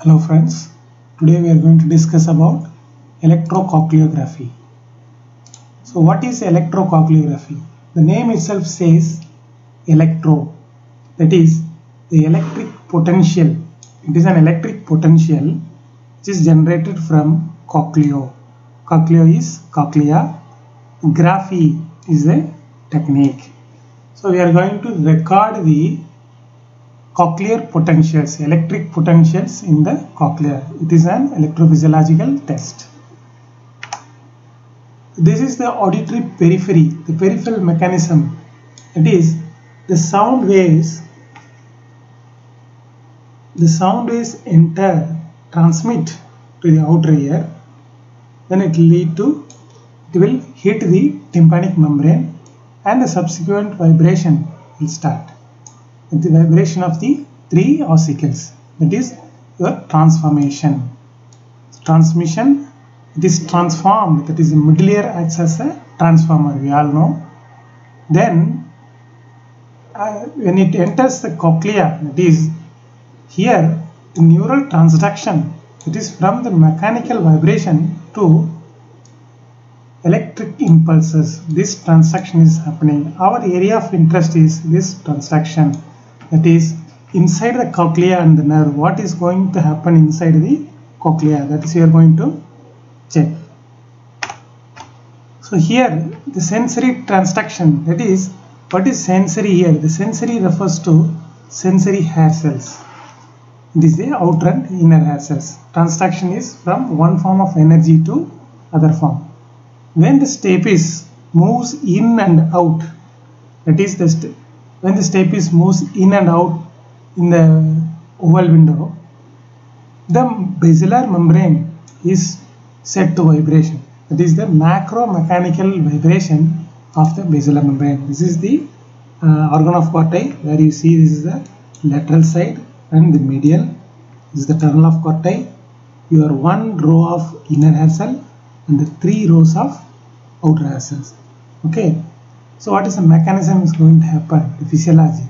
Hello friends, today we are going to discuss about electrocochleography. So what is electrocochleography? The name itself says electro, that is the electric potential. It is an electric potential which is generated from cochleo. Cochleo is cochlea, graphy is the technique. So we are going to record the cochlear potentials, electric potentials in the cochlea. It is an electrophysiological test. This is the auditory periphery, the peripheral mechanism. It is the sound waves. The sound waves enter, transmit to the outer ear. Then it lead to, it will hit the tympanic membrane and the subsequent vibration will start the vibration of the three ossicles that is your transformation. Transmission it is transformed. That is the middle ear acts as a transformer we all know. Then uh, when it enters the cochlea that is here the neural transduction it is from the mechanical vibration to electric impulses this transaction is happening. Our area of interest is this transaction that is inside the cochlea and the nerve what is going to happen inside the cochlea? That is we are going to check. So here the sensory transduction that is what is sensory here? The sensory refers to sensory hair cells. It is the outer and inner hair cells. Transduction is from one form of energy to other form. When the stapes moves in and out that is the when the stapes moves in and out in the oval window the basilar membrane is set to vibration. That is the macro mechanical vibration of the basilar membrane. This is the uh, organ of corti where you see this is the lateral side and the medial. This is the terminal of corti your one row of inner hair cell and the three rows of outer hair cells okay so what is the mechanism is going to happen? The physiology.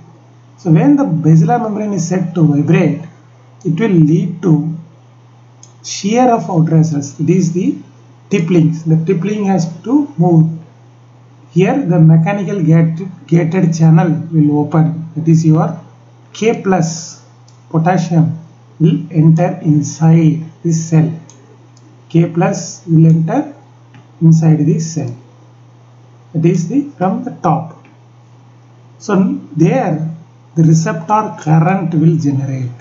So when the basilar membrane is set to vibrate it will lead to shear of outer cells. It is the tip links the tip link has to move. Here the mechanical gated channel will open. That is your K plus potassium will enter inside this cell. K plus will enter inside this cell that is the from the top. So there the receptor current will generate.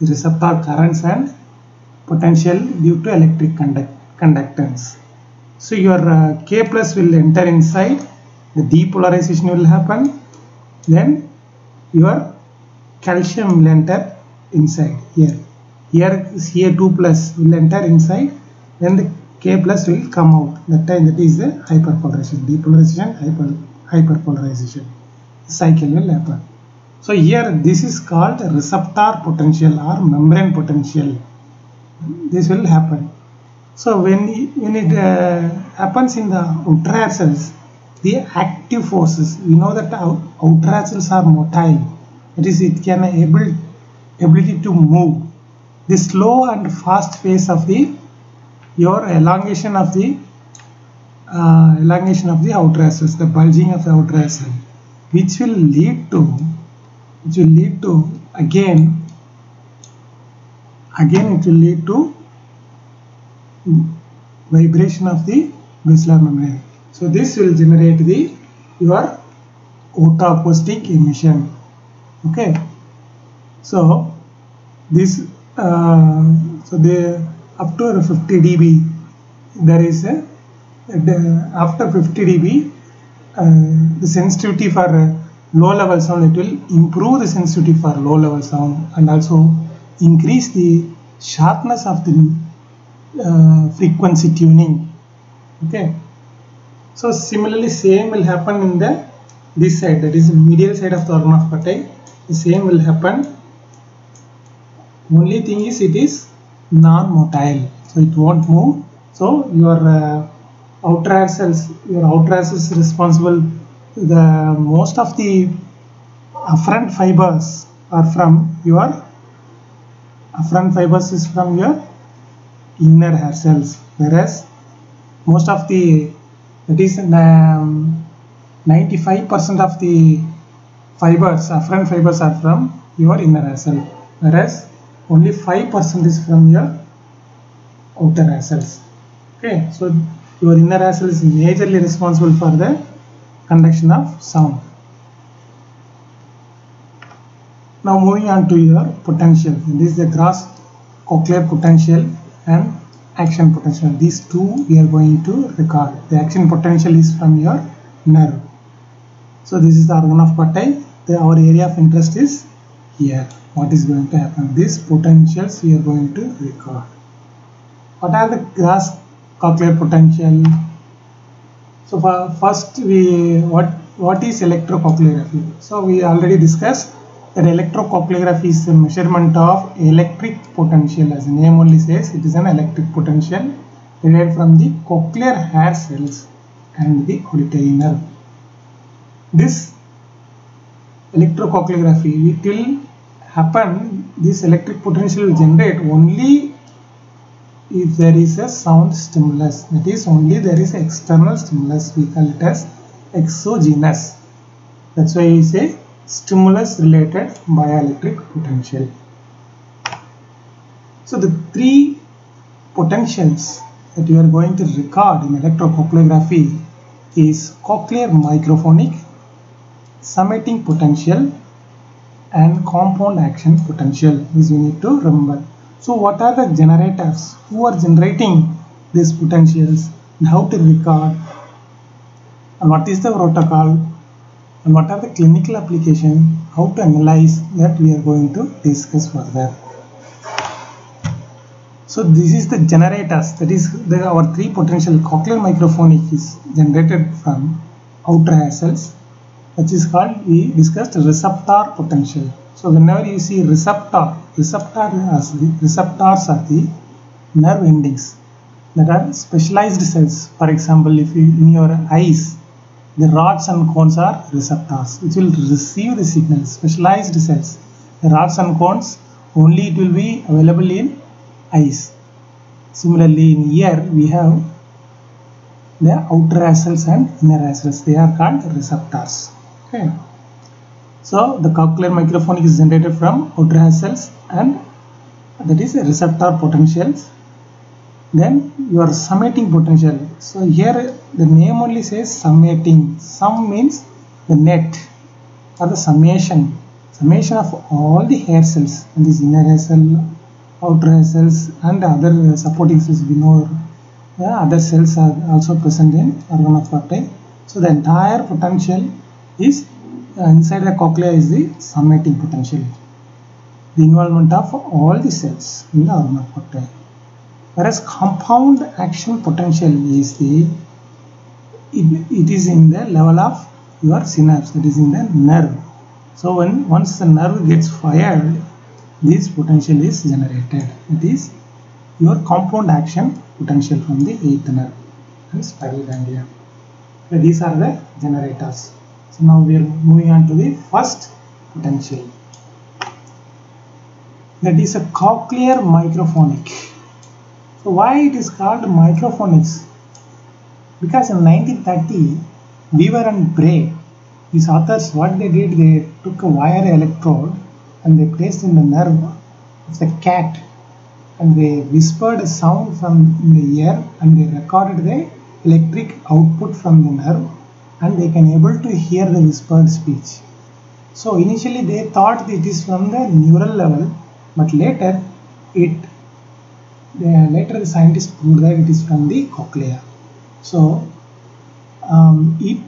The receptor currents and potential due to electric conduct conductance. So your uh, k plus will enter inside. The depolarization will happen. Then your calcium will enter inside here. Here is here 2 plus will enter inside. Then the k plus will come out. That time that is the hyperpolarization depolarization hyper hyperpolarization. Cycle will happen. So here this is called receptor potential or membrane potential. This will happen. So when it, when it uh, happens in the outer cells the active forces we know that outer cells are motile. That is it can able ability to move. The slow and fast phase of the your elongation of the uh, elongation of the outer cells, the bulging of the outer cell, which will lead to which will lead to again again it will lead to vibration of the basilar membrane. So this will generate the your otoacoustic emission. Okay. So this uh, so the up to 50 dB. There is a after 50 dB uh, the sensitivity for uh, low level sound it will improve the sensitivity for low level sound and also increase the sharpness of the uh, frequency tuning. Okay? So similarly same will happen in the this side that is medial side of the organ of the same will happen. Only thing is it is non-motile. So it won't move. So your uh, outer cells your outer cells is responsible the most of the afferent fibers are from your afferent fibers is from your inner hair cells. Whereas most of the that is um, 95% of the fibers afferent fibers are from your inner hair cell. Whereas only 5% is from your outer cells okay so your inner cell is majorly responsible for the conduction of sound. Now moving on to your potential. This is the gross cochlear potential and action potential. These two we are going to record. The action potential is from your nerve. So this is the organ of Pattai the, our area of interest is here. What is going to happen? These potentials we are going to record. What are the gross cochlear potential? So first we what what is electrocochleography? So we already discussed that electrocochleography is a measurement of electric potential. As the name only says it is an electric potential derived from the cochlear hair cells and the auditory nerve this electrocochleography it will happen this electric potential will generate only if there is a sound stimulus. That is only there is external stimulus we call it as exogenous. That's why we say stimulus related bioelectric potential. So the three potentials that you are going to record in electrocochleography is cochlear microphonic summating potential and compound action potential is you need to remember. So what are the generators? Who are generating these potentials? And how to record? And what is the protocol? And what are the clinical application? How to analyze that we are going to discuss further. So this is the generators. That is the, our three potential cochlear microphonic is generated from outer hair cells which is called we discussed receptor potential. So whenever you see receptor receptor as the receptors are the nerve endings that are specialized cells. For example if you in your eyes the rods and cones are receptors which will receive the signal specialized cells. The rods and cones only it will be available in eyes. Similarly in ear we have the outer cells and inner cells they are called receptors okay so the cochlear microphonic is generated from outer hair cells and that is a receptor potentials. Then your summating potential. So here the name only says summating. Sum means the net or the summation. Summation of all the hair cells. And this inner hair cell outer hair cells and other uh, supporting cells. We know yeah, other cells are also present in organ of Pattai so the entire potential is uh, inside the cochlea is the summating potential. The involvement of all the cells in the organ of whereas compound action potential is the it, it is in the level of your synapse that is in the nerve. So when once the nerve gets fired this potential is generated. It is your compound action potential from the eighth nerve and spiral ganglia. So these are the generators so now we are moving on to the first potential. That is a cochlear microphonic. So why it is called microphonics? Because in 1930, Wever and Bray, these authors, what they did, they took a wire electrode and they placed in the nerve of the cat and they whispered a sound from the ear and they recorded the electric output from the nerve and they can able to hear the whispered speech. So initially they thought it is from the neural level, but later it the, later the scientists proved that it is from the cochlea. So um, it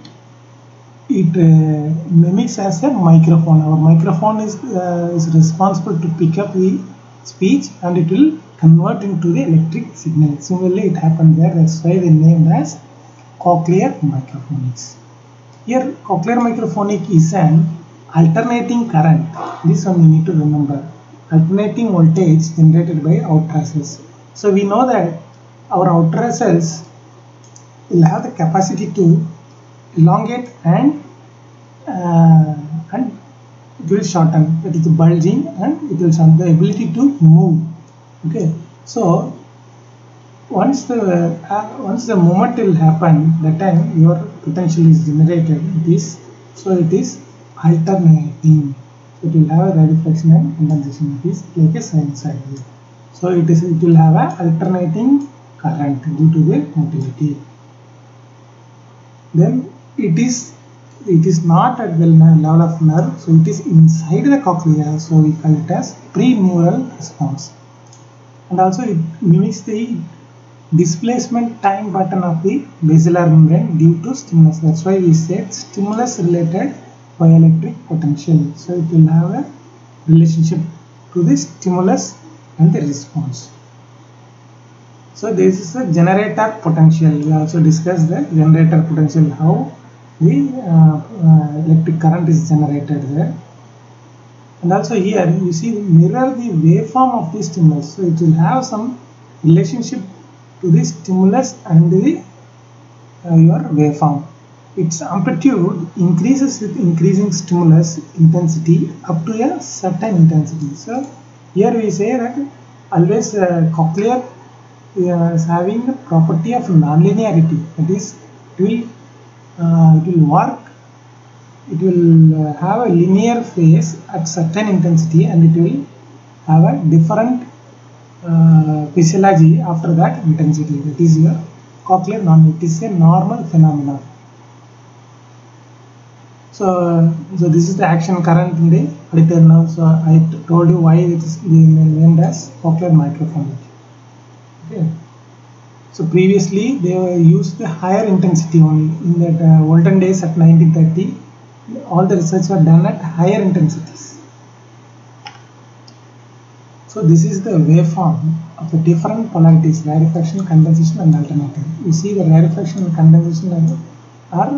it uh, mimics as a microphone. Our microphone is uh, is responsible to pick up the speech and it will convert into the electric signal. Similarly, it happened there. That's why they named as cochlear microphonics. Here, cochlear microphonic is an alternating current. This one you need to remember. Alternating voltage generated by outer cells. So we know that our outer cells will have the capacity to elongate and uh, and it will shorten that is bulging and it will shorten the ability to move okay so once the uh, once the moment will happen that time your potential is generated it is so it is alternating it will have a rarefaction and condensation it is like a sinusoid so it is it will have a alternating current due to the motility. Then it is it is not at the level of nerve so it is inside the cochlea so we call it as pre-neural response. And also it mimics the displacement time pattern of the basilar membrane due to stimulus. That's why we said stimulus related bioelectric potential. So it will have a relationship to the stimulus and the response. So this is a generator potential. We also discussed the generator potential how the uh, uh, electric current is generated there. And also here you see mirror the waveform of the stimulus. So it will have some relationship to the stimulus and the uh, your waveform. Its amplitude increases with increasing stimulus intensity up to a certain intensity. So here we say that always uh, cochlear uh, is having the property of nonlinearity. That is it will uh, it will work it will uh, have a linear phase at certain intensity and it will have a different uh, physiology after that intensity that is your cochlear non it is a normal phenomenon. So so this is the action current in the auditory nerve so i told you why it is named as cochlear microphone. Okay. So previously they were used the higher intensity only. In that uh, olden days at 1930 all the research were done at higher intensities so this is the waveform of the different polarities rarefaction condensation and alternating you see the rarefaction and condensation are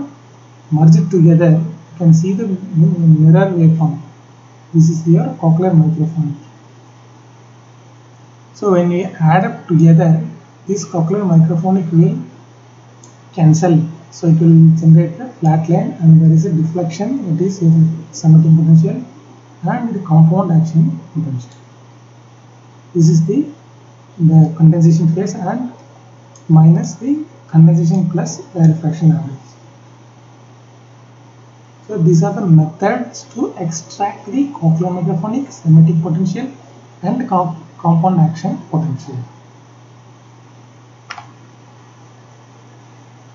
merged together. You can see the mirror waveform. This is your cochlear microphone. So when we add up together this cochlear microphonic will cancel. So it will generate a flat line and there is a deflection. It is summating potential and the compound action potential this is the the condensation phase and minus the condensation plus the rarefaction average. So these are the methods to extract the cochlear microphonic summating potential and comp compound action potential.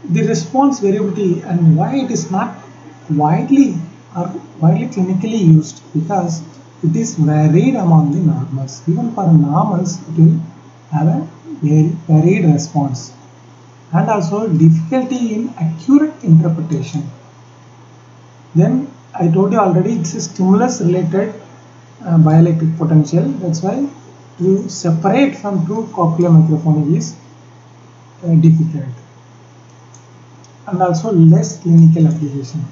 The response variability and why it is not widely or widely clinically used because it is varied among the normals. Even for normals, it will have a varied response and also difficulty in accurate interpretation. Then I told you already it's a stimulus related uh, bioelectric potential. That's why to separate from true cochlear microphone is uh, difficult and also less clinical application.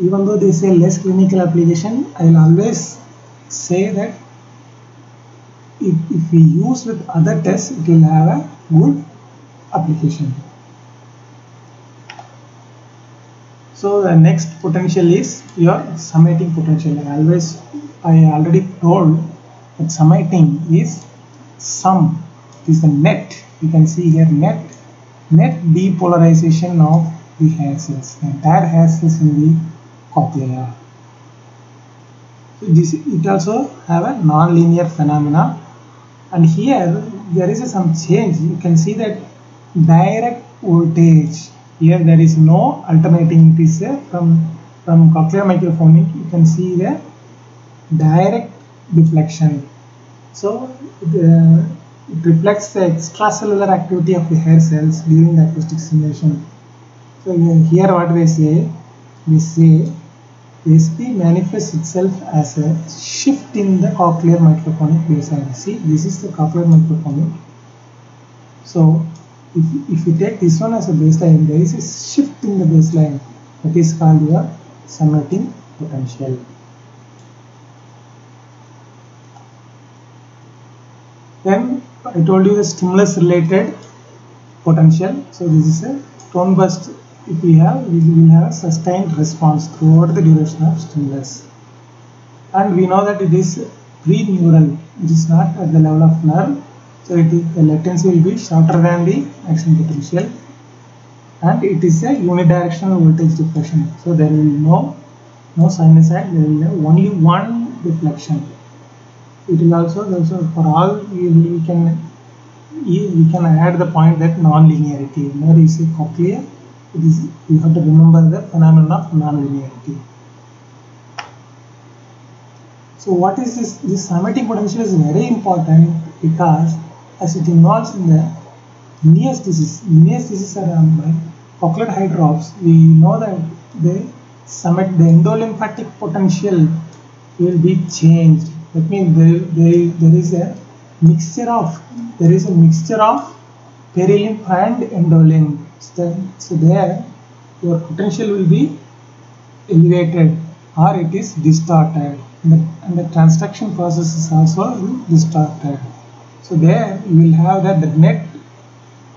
Even though they say less clinical application, I will always say that if, if we use with other tests, it will have a good application. So the next potential is your summating potential. I always, I already told that summating is sum, is the net. You can see here net net depolarization of the hair cells, the entire hair cells in the cochlea. This it also have a non-linear phenomena, and here there is some change. You can see that direct voltage. Here there is no alternating. It is a uh, from from cochlear microphonic. You can see the direct deflection. So it reflects the extracellular activity of the hair cells during the acoustic stimulation. So here what they say, they say the SP manifests itself as a shift in the cochlear microphonic baseline. See, this is the cochlear microphonic. So if, if you take this one as a baseline, there is a shift in the baseline that is called your summating potential. Then I told you the stimulus related potential. So this is a tone burst. If we have, we will have a sustained response throughout the duration of stimulus. and we know that it is pre-neural. It is not at the level of nerve. So it is, the latency will be shorter than the action potential and it is a unidirectional voltage diffraction. So there will be no no sinusoid, there will be only one deflection. It will also also for all we, we can we can add the point that non-linearity. Whenever you say cochlea, it is you have to remember the phenomenon of non-linearity. So what is this? This summating potential is very important because as it involves in the Meniere's disease. Meniere's disease are um, cochlear hydrops. We know that the summit, the endolymphatic potential will be changed. That means there, there, there is a mixture of there is a mixture of perilymph and endolymph. So, so there your potential will be elevated or it is distorted and the, and the transduction process is also distorted. So there you will have that the net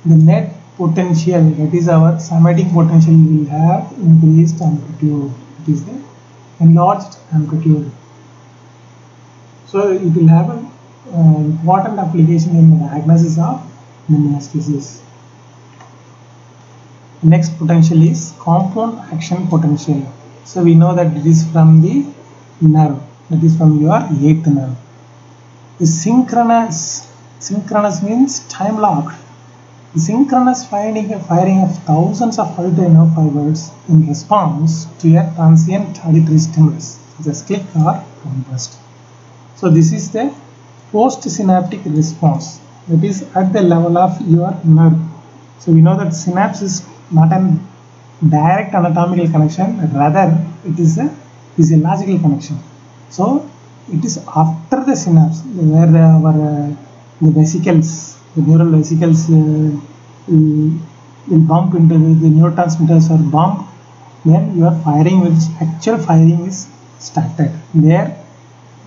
the net potential that is our summating potential will have increased amplitude. It is the enlarged amplitude. So it will have an uh, important application in the diagnosis of Meniere's disease. Next potential is compound action potential. So we know that it is from the nerve, that is from your eighth nerve. The synchronous, synchronous means time locked. The synchronous firing, firing of thousands of auditory nerve fibers in response to a transient auditory stimulus, such as click or burst. So this is the post-synaptic response that is at the level of your nerve. So we know that synapse is not a direct anatomical connection, rather it is a physiological connection. So it is after the synapse where the, our uh, the vesicles, the neural vesicles uh, will, bump into the, the neurotransmitters or bump, then your firing which actual firing is started. There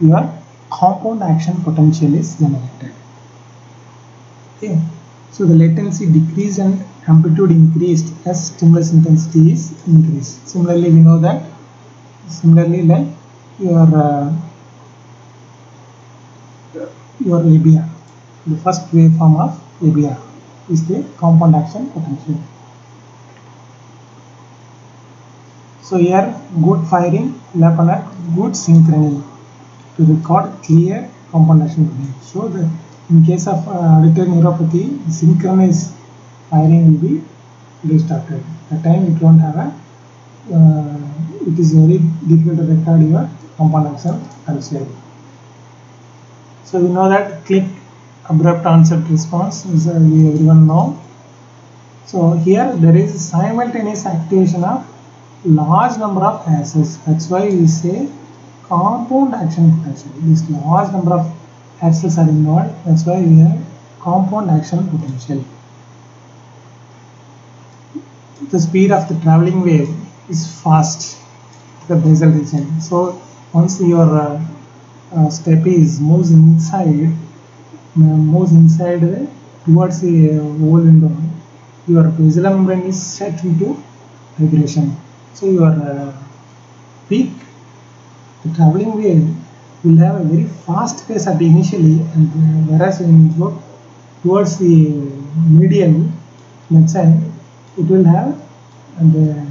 your compound action potential is generated. Okay. So the latency decreased and amplitude increased as stimulus intensity is increased. Similarly, we know that similarly like your uh, your ABR, the first waveform of ABR is the compound action potential. So here good firing will happen at good synchrony to record clear compound action potential. So the in case of uh, auditory neuropathy, synchronous firing will be restarted. The time it won't have a, uh, it is very difficult to record your compound action elsewhere. So we know that click abrupt onset response is uh, we everyone know. So here there is simultaneous activation of large number of assays. That's why we say compound action potential. This large number of axons are involved. That's why we have compound action potential. The speed of the traveling wave is fast, the basal region. So once your uh, uh, stapes moves inside, uh, moves inside the, towards the uh, oval window, your basal membrane is set into vibration. So your uh, peak, the traveling wave will have a very fast pace at initially and uh, whereas when you go towards the medial let's say it will have and the,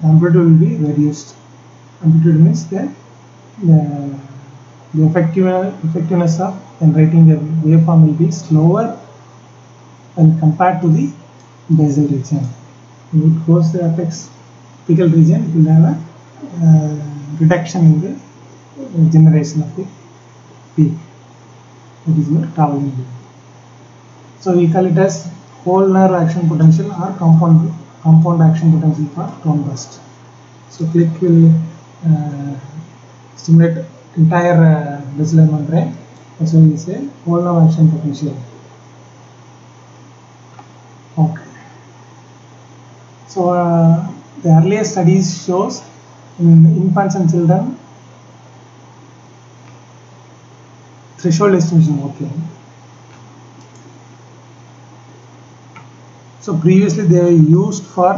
the amplitude will be reduced. Amplitude means that the, the effective, effectiveness of generating the waveform will be slower when compared to the basal region. When it goes to the apex apical region it will have a uh, reduction in the generation of the peak. That is your traveling wave. So we call it as nerve action potential or compound compound action potential for tone burst. So click will uh, stimulate entire uh, basilar membrane. Why we say nerve action potential. Okay. So uh, the earlier studies shows in infants and children threshold estimation okay so previously they were used for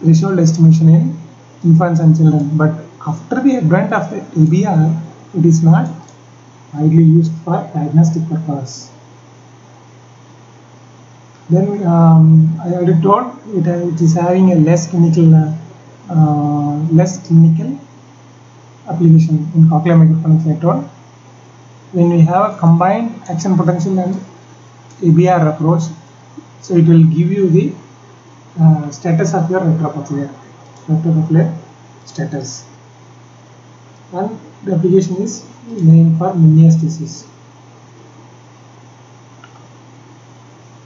threshold estimation in infants and children but after the advent of the ABR it is not widely used for diagnostic purpose. Then um, I already told it, uh, it is having a less clinical, uh, uh, less clinical application in cochlear microphonics told. When we have a combined action potential and ABR approach, so it will give you the uh, status of your retrocochlear, retrocochlear status. And the application is named for Meniere's disease.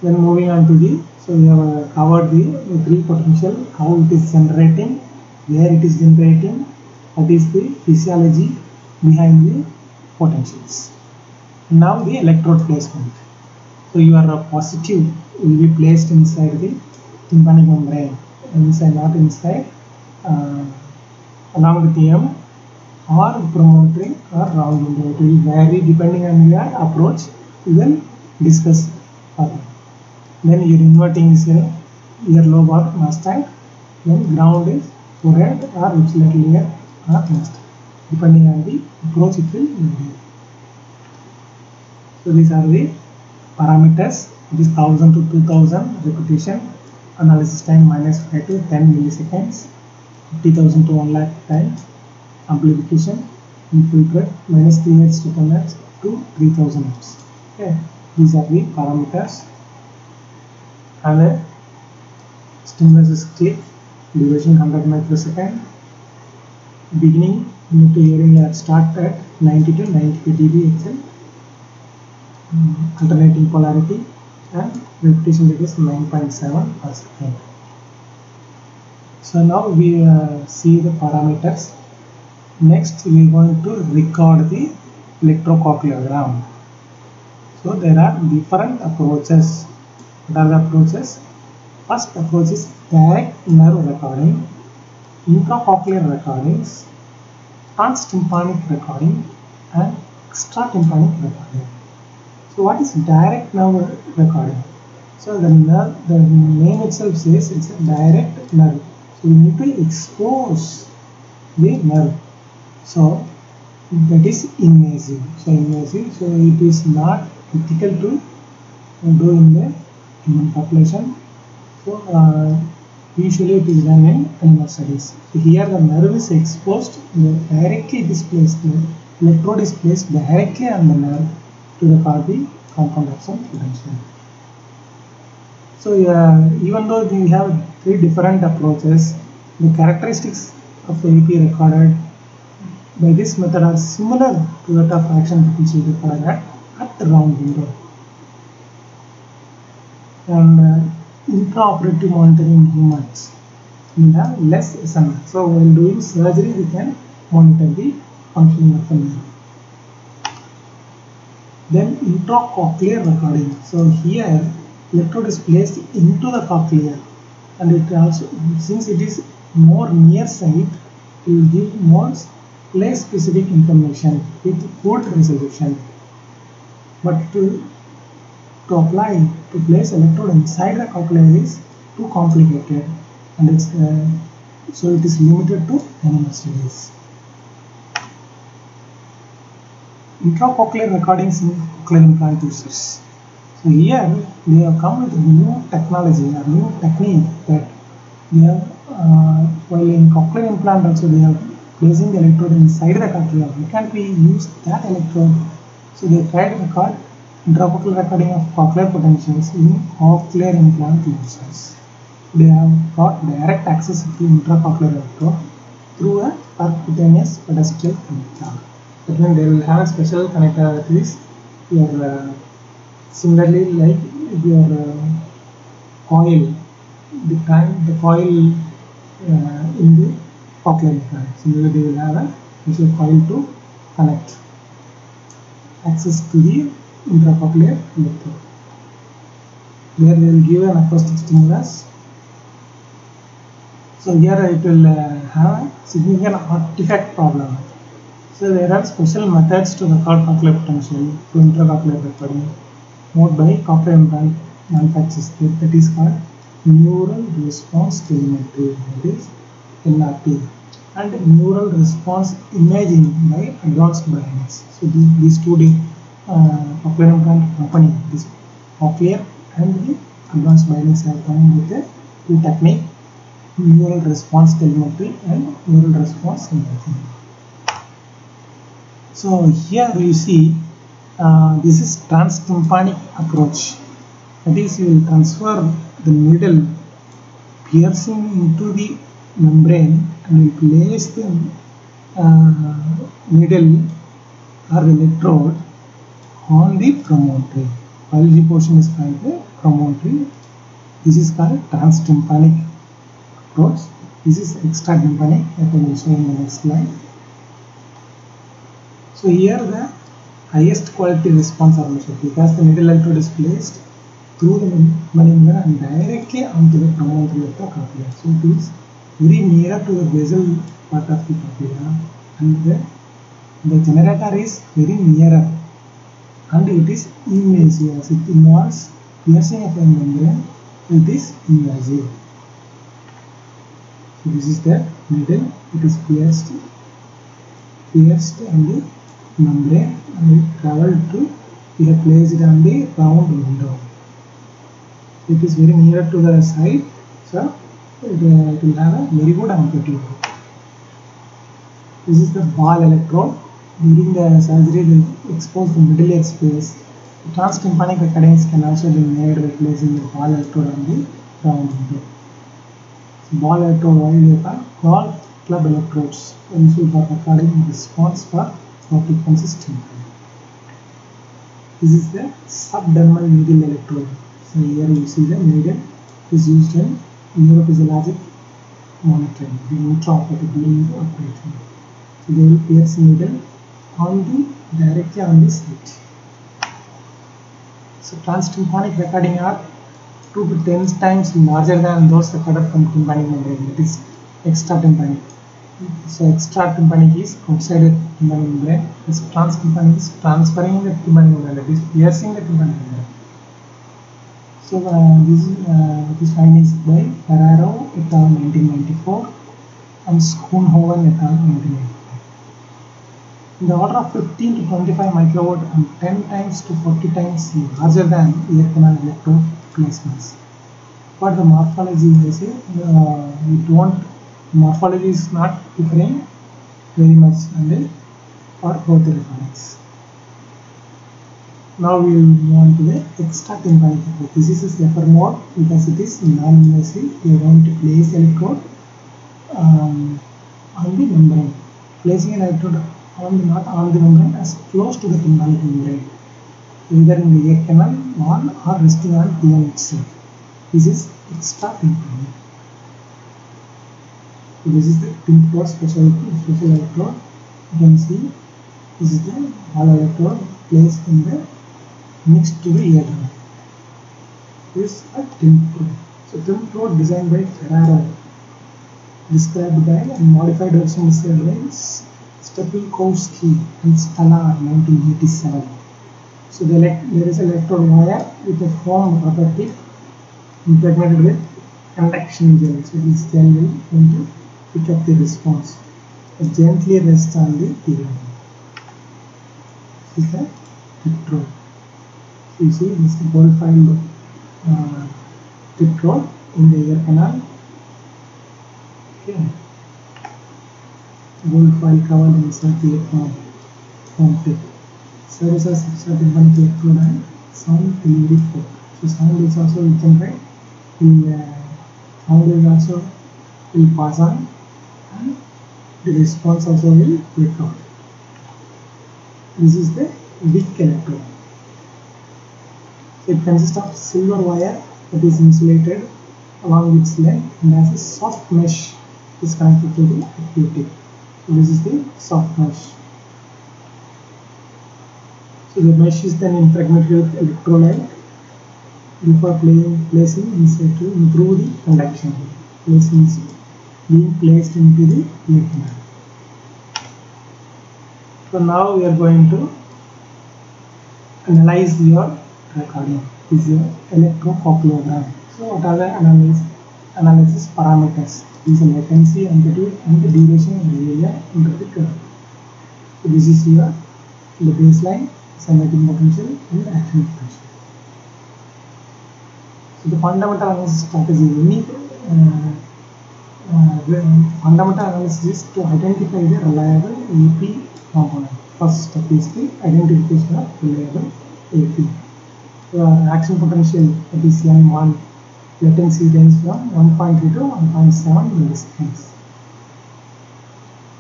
Then moving on to the, so we have uh, covered the, the three potential, how it is generating, where it is generating, what is the physiology behind the potentials. Now the electrode placement. So your uh, positive will be placed inside the tympanic membrane, inside not inside, uh, along with the TM or promontory or round window. It will vary depending on your approach. We will discuss further. Then your inverting is a earlobe or mastite. Then ground is forehead or ipsilateral layer or mastite. Depending on the approach, it will vary. So these are the parameters. It is 1000 to 2000 repetition. Analysis time minus 5 to 10 milliseconds. 50,000 to 1 lakh time amplification in filter minus 3 hertz to 10 hertz to 3000 hertz. Okay, these are the parameters. And the stimulus is click, duration 100 microsecond. Beginning, you need to hearing at start at 90 to 95 dB XL. Um, alternating polarity and repetition rate is 9.7 per second. So now we uh, see the parameters Next, we are going to record the electrocochleogram. So there are different approaches. What are the approaches? First approach is direct nerve recording, intracochlear recordings, transtympanic recording, and extratympanic recording. So what is direct nerve recording? So the nerve, the name itself says it's a direct nerve. So we need to expose the nerve. So that is invasive. So invasive so it is not critical to do in the human population. So uh, usually it is done in animal studies. So here the nerve is exposed directly displaced the electrode is placed directly on the nerve to the compound action potential so uh, even though we have three different approaches the characteristics of the AP recorded by this method are similar to that of action potential recorded at, at the round window. And uh, intraoperative monitoring in humans we have less SNR. So while doing surgery we can monitor the functioning of the nerve. Then intracochlear recording. So here electrode is placed into the cochlea and it also since it is more near site it will give more place specific information with good resolution. But to, to apply, to place electrode inside the cochlear is too complicated and it's uh, so it is limited to animal studies. Intracochlear recordings in cochlear implant users. So here they have come with new technology, a new technique that they have uh, while in cochlear implant also they are placing the electrode inside the cochlea. We can't we use that electrode? So they tried to record intracochlear recording of cochlear potentials in cochlear implant users. They have got direct access to the intracochlear electrode through a percutaneous pedestal connector. That means they will have a special connector is your uh, similarly like your uh, coil, the kind the coil uh, in the cochlear implant. Similarly, they will have a special coil to connect access to the intracochlear electrode. There they will give an acoustic stimulus. So here it will uh, have a significant artifact problem. So there are special methods to record cochlear potential to intracochlear recording made by cochlear implant manufacturers that is called neural response telemetry that is NRT. and neural response imaging by advanced bionics. So these, these two uh, Cochlear implant company, this Cochlear and the advanced bionics have come with a two technique, neural response telemetry and neural response imaging. So here you see uh, this is transtympanic approach. That is, you will transfer the needle piercing into the membrane and you place the uh, needle or electrode on the promontory. Biology portion is called the promontory. This is called transtympanic approach. This is extratympanic that I will show in the next slide. So here the highest quality response are measured because the needle electrode is placed through the membrane and directly onto the promontory of the cochlea. So it is very near to the basal part of the cochlea and the, the generator is very nearer. And it is invasive as it involves piercing of the membrane. It is invasive. So this is the needle it is pierced pierced on membrane and it traveled to we have placed it on the round window. It is very near to the side so it, uh, it will have a very good amplitude. This is the ball electrode. During the surgery, they expose the middle ear space. The transtympanic recordings can also be made by placing the ball electrode on the round window. So ball electrode they are golf club electrodes useful for recording response for frequency stimuli. This is the subdermal needle electrode. So here you see the needle is used in neurophysiologic monitoring, the intraoperative the operation. So they will pierce needle on the directly on the site. So transtympanic recording are 2 to 10 times larger than those recorded from tympanic membrane. That is extratympanic. So extratympanic is outside the tympanic membrane. This transtympanic is transferring the tympanic membrane. That is piercing the tympanic membrane. So uh, this uh, this findings by Ferraro et al. 1994 and Schoonhoven et al. 1995. In the order of 15 to 25 microwatt and 10 times to 40 times larger than ear canal electrode placements. But the morphology is uh, we don't morphology is not differing very much and for both electronics. Now we will move on to the extra tympanic. This is a safer mode because it is non-invasive. We are going to place electrode um, on the membrane. Placing an electrode on the not on the membrane as close to the tympanic membrane, either in the ear canal or resting on TM itself. This is extra tympanic. This is the tympanoid special special electrode. You can see this is the ball electrode placed in the next to the eardrum. This is a tympanoid. So tympanoid designed by Ferraro, described by and modified version is by Stepilkowski and Stalar 1987. So the there is electrode wire with a foam rubber tip impregnated with conduction gel. So this gel will going pick up the response. It gently rests on the eardrum. This is the electrode. So you see this is the gold uh, electrode in the ear canal. Okay. Gold file covered inside the earphone foam tip. Services extratympanic electrode and sound LED port. So sound is also can. The uh, sound is also will pass on the response also will record. This is the wick electrode. It consists of silver wire that is insulated along its length and has a soft mesh is connected to the active tip. So this is the soft mesh. So the mesh is then impregnated with electrolyte before placing inside to improve the conduction. Placing is being placed into the ear canal. So now we are going to analyze your recording. This is your electrocochleogram. So what are the analysis? analysis parameters. These are latency, amplitude, and the duration area under the curve. So this is here the baseline, summating potential, and action potential. So the fundamental analysis strategy, any uh, uh, fundamental analysis is to identify the reliable AP component. First step is the identification of reliable AP. Uh, action potential that is M1 latency range from 1.3 to 1.7 milliseconds.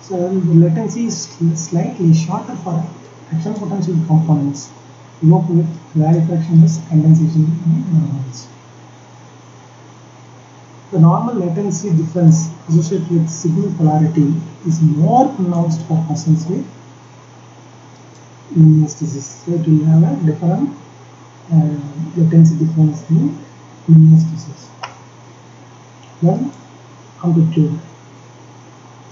So the latency is slightly shorter for action potential components. Loop with rarefaction is condensation in normals. The normal latency difference associated with signal polarity is more pronounced for persons with Meniere's disease. So it will have a different uh, latency difference in Meniere's disease. Then amplitude.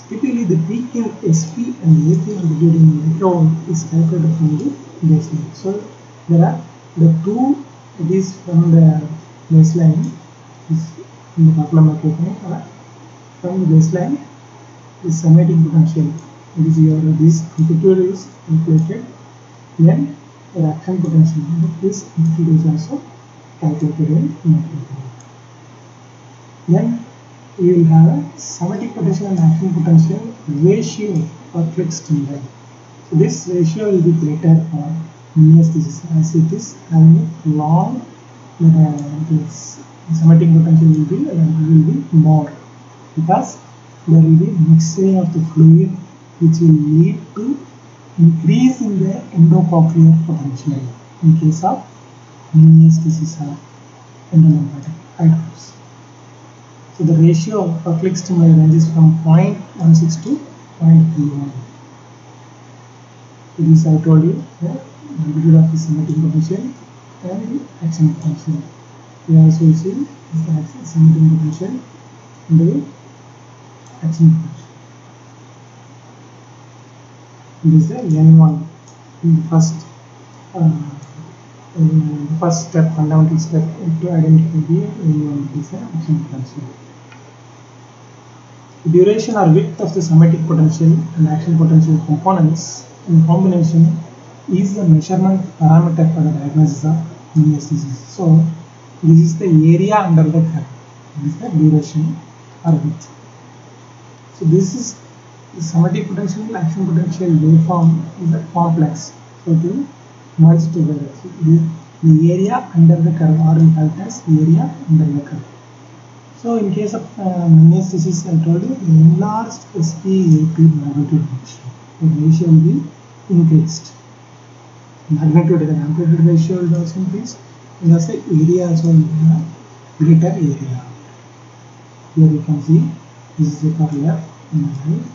Typically the peak in SP and the AP amplitude in electrode is calculated from the baseline. So there are the two it is from the baseline is in the problem equation or from the baseline is summating potential. It is your this amplitude is calculated then reaction potential this amplitude is also calculated in. Then you will have a summating potential and action potential ratio for click stimuli. So this ratio will be greater for Meniere's disease as it is having a long uh, this summating potential will be will be more because there will be mixing of the fluid which will lead to increase in the endocochlear potential in case of Meniere's disease or endolymphatic hydrops. So the ratio of click stimuli ranges from 0.16 to 0.31. So this I told you the amplitude of the summating potential and the action potential. We also see the summating potential and the action potential. This is the N1 in the first uh, in the first step, fundamental step to identify the N1 is the action potential. The duration or width of the summatic potential and action potential components in combination is the measurement parameter for the diagnosis of miniesthesis. So this is the area under the curve. This is the duration or width. So this is the summating potential action potential waveform is a complex. So will merge together. So the, the area under the curve or call it as area under the curve. So in case of uh, Meniere's disease, I told you enlarged SP-AP magnitude ratio. The ratio will be increased. Magnitude and amplitude ratio will also increase. And also area also will be greater area. Here you can see this is the curve left and right.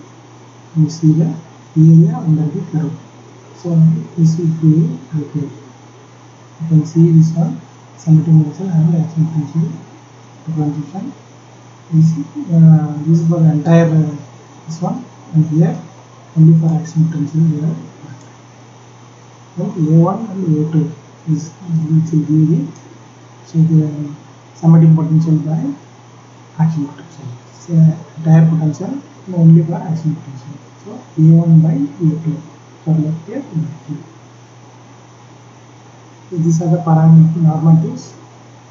You see the area under the curve. So this will be okay. You can see this one potential and potential transition this, uh, this is for the entire uh, this one and here only for potential here and A1 and A2 is will be the so the summating potential by action potential so entire potential only for action potential so A1 by A2 for left here and right here so these are the parameter normatives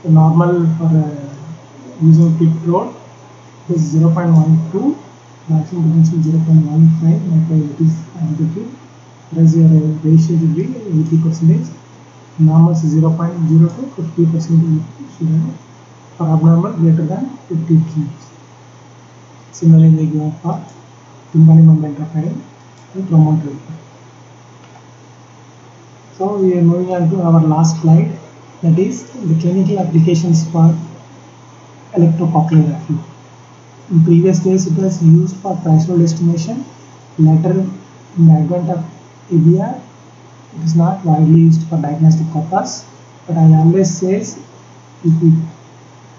the normal for uh, using pit load is 0.12 maximum potential 0.15 micro it is amplitude whereas your ratio should be 80 percentage normal is 0.02 50 percent should have for abnormal greater than 50 percent similarly they given for tympanic membrane interfering and promontory so we are moving on to our last slide that is the clinical applications for electrocochleography. In previous days, it was used for threshold estimation. Later, in the advent of ABR, it is not widely used for diagnostic purpose. But I always says, if we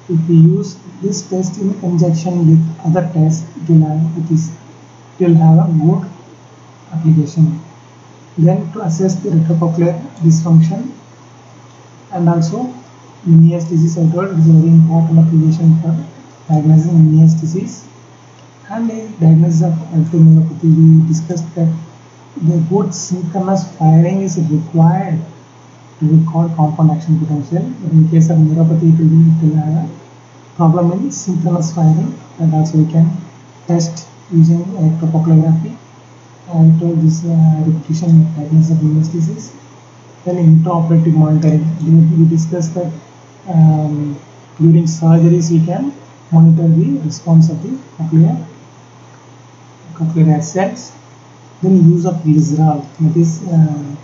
if we use this test in conjunction with other tests, it will have, it is it will have a good application. Then to assess the retrocochlear dysfunction and also Meniere's disease I told is a very important application for diagnosing Meniere's disease and the diagnosis of neuropathy. We discussed that the good synchronous firing is required to record compound action potential. In case of neuropathy, it will be a problem in synchronous firing and also we can test using electrocochleography. I told this uh, repetition diagnosis of disease. Then intraoperative monitoring. We, we discussed that um, during surgeries we can monitor the response of the cochlear cochlear cells. Then use of glycerol. That is, uh,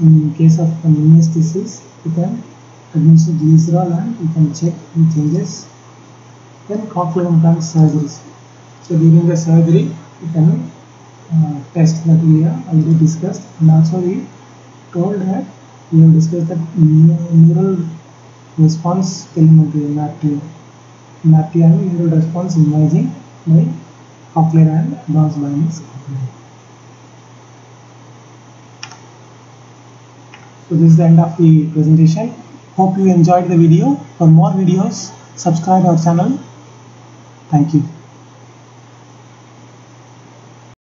in case of disease, you can administer glycerol and you can check the changes. Then cochlear implant surgeries. So during the surgery, you can uh, test that we have already discussed, and also we told that we have discussed that neural response telemetry NRT, NRT and neural response imaging by cochlear and advanced bionics cochlear. So this is the end of the presentation. Hope you enjoyed the video. For more videos, subscribe our channel. Thank you.